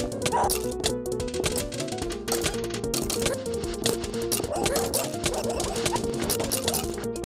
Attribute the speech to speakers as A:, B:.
A: Bye.